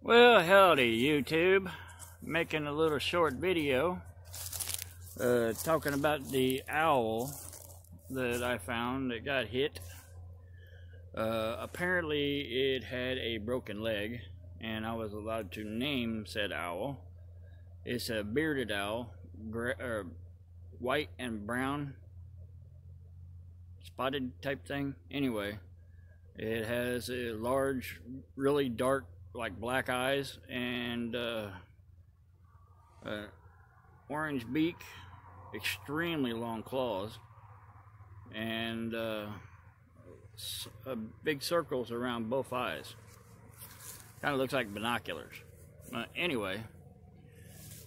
Well, howdy YouTube. Making a little short video uh, talking about the owl that I found that got hit. Uh, apparently it had a broken leg and I was allowed to name said owl. It's a bearded owl, uh, white and brown spotted type thing. Anyway, it has a large, really dark like black eyes and uh, uh, orange beak, extremely long claws, and uh, uh, big circles around both eyes. Kind of looks like binoculars. anyway,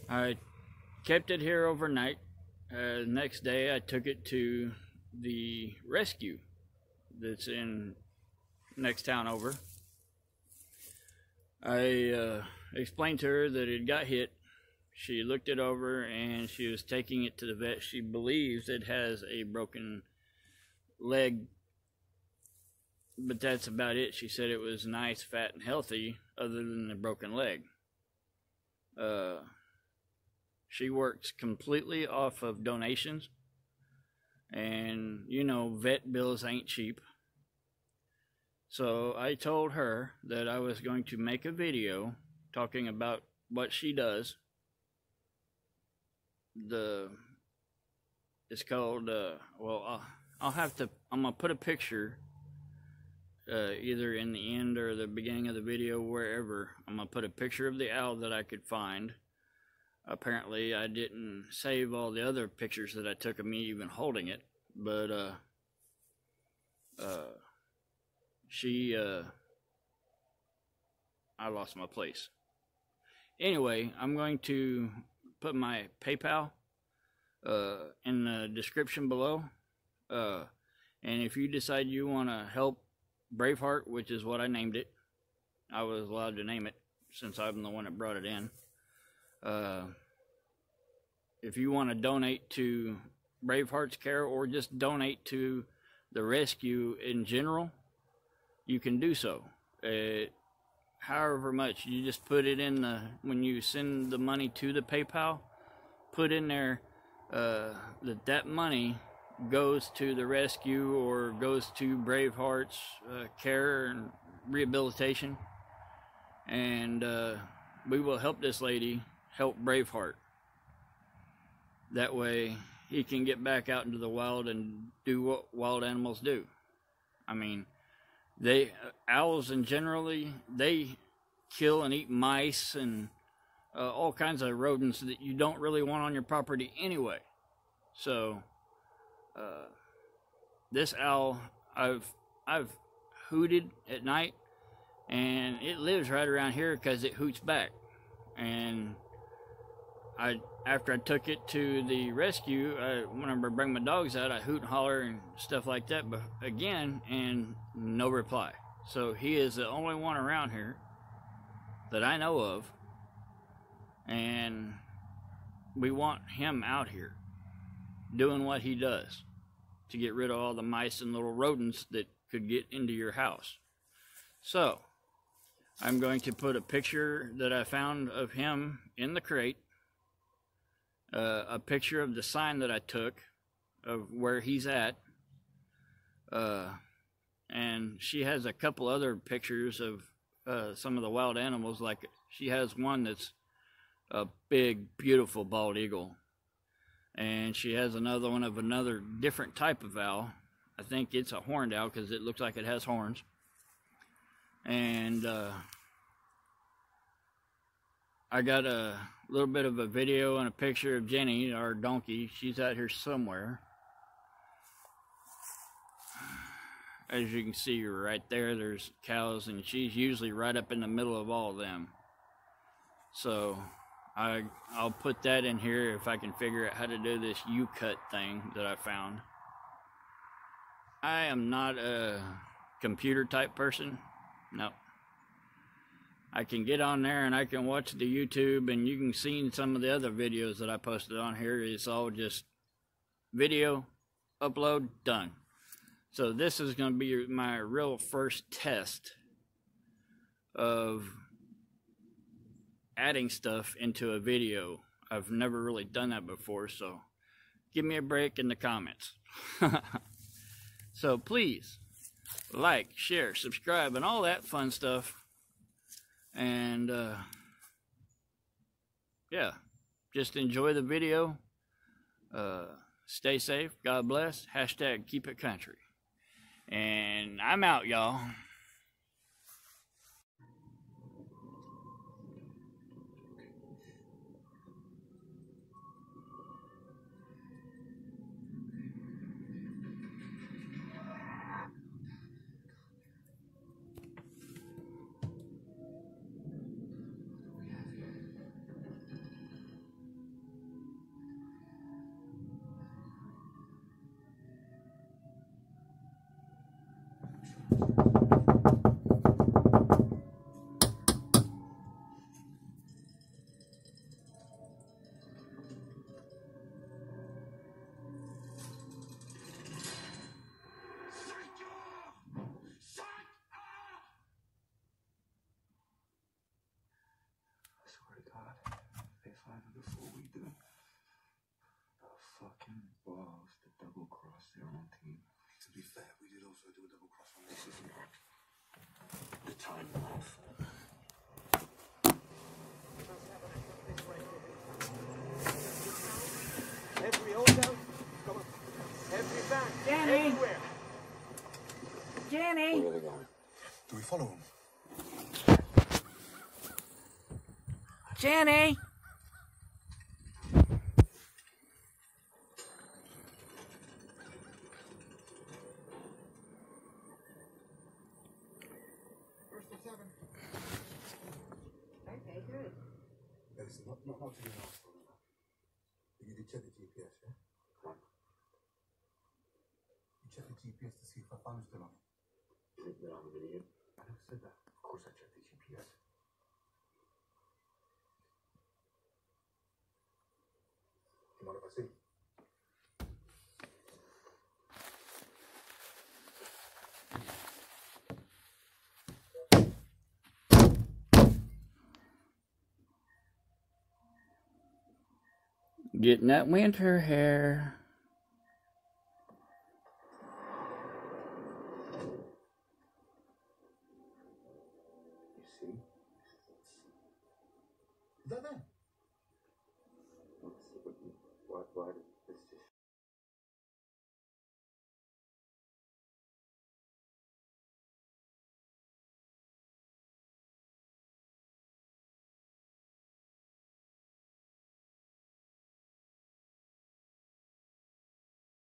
I kept it here overnight. Uh, next day, I took it to the rescue that's in next town over. I uh, explained to her that it got hit. She looked it over and she was taking it to the vet. She believes it has a broken leg, but that's about it. She said it was nice, fat, and healthy, other than the broken leg. Uh, she works completely off of donations, and you know, vet bills ain't cheap. So I told her that I was going to make a video talking about what she does. The it's called uh, well I'll, I'll have to I'm gonna put a picture uh, either in the end or the beginning of the video wherever I'm gonna put a picture of the owl that I could find apparently I didn't save all the other pictures that I took of me even holding it but uh uh she uh I lost my place. Anyway, I'm going to put my PayPal uh, in the description below. Uh, and if you decide you want to help Braveheart, which is what I named it, I was allowed to name it since I'm the one that brought it in. Uh, if you want to donate to Braveheart's Care or just donate to the rescue in general, you can do so. Uh, however much you just put it in the when you send the money to the PayPal, put in there uh, that that money goes to the rescue or goes to Braveheart's uh, care and rehabilitation, and uh, we will help this lady help Braveheart. That way, he can get back out into the wild and do what wild animals do. I mean, they owls and generally they kill and eat mice and uh, all kinds of rodents that you don't really want on your property anyway. So uh, this owl, I've I've hooted at night, and it lives right around here because it hoots back. And I after I took it to the rescue, I, whenever I bring my dogs out, I hoot and holler and stuff like that. But again, and no reply. So he is the only one around here that I know of, and we want him out here doing what he does to get rid of all the mice and little rodents that could get into your house. So, I'm going to put a picture that I found of him in the crate uh, a picture of the sign that I took of where he's at. Uh, and she has a couple other pictures of uh, some of the wild animals. Like she has one that's a big, beautiful bald eagle. And she has another one of another different type of owl. I think it's a horned owl because it looks like it has horns. And uh, I got a little bit of a video and a picture of Jenny, our donkey. She's out here somewhere. As you can see right there, there's cows, and she's usually right up in the middle of all of them. So I, I'll put that in here if I can figure out how to do this YouCut thing that I found. I am not a computer type person. No. I can get on there and I can watch the YouTube and you can see some of the other videos that I posted on here. It's all just video, upload, done. So this is going to be my real first test of adding stuff into a video. I've never really done that before, so give me a break in the comments. so please like, share, subscribe, and all that fun stuff. And uh, yeah, just enjoy the video. Uh, stay safe. God bless. Hashtag keep it country. And I'm out, y'all. Fucking balls to double cross their own team. To be fair, we did also do a double cross on This is not the time off. Every hotel, come on. Every bank, Danny. everywhere. Jenny! Where are they going? Do we follow him? Jenny! Okay, good. Yeah, listen, not, not, not an arsehole or. But you did check the GPS, yeah? You checked the GPS to see if our phone's still on. That I'm an idiot? I never said that. Of course I checked the GPS. You mind if I see? Getting that winter hair.